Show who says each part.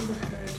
Speaker 1: Amen.